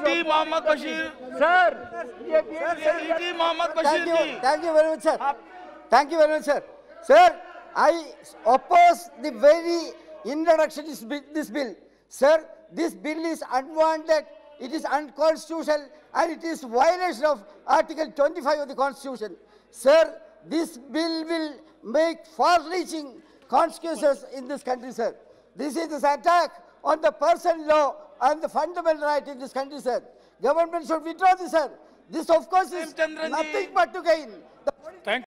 T Mohammad Basheer sir ये T Mohammad Thank Bashir you, ji thank you very much, sir. Thank you very much, sir. Sir, I oppose the very introduction of this bill- this bill. Sir, this bill is unwanted, it is unconstitutional, and it is violation of Article 25 of the Constitution. Sir, this bill will make far-reaching consequences in this country, sir. This is an attack on the person law and the fundamental right in this country, sir. Government should withdraw this, sir. This, of course, is nothing but to gain. The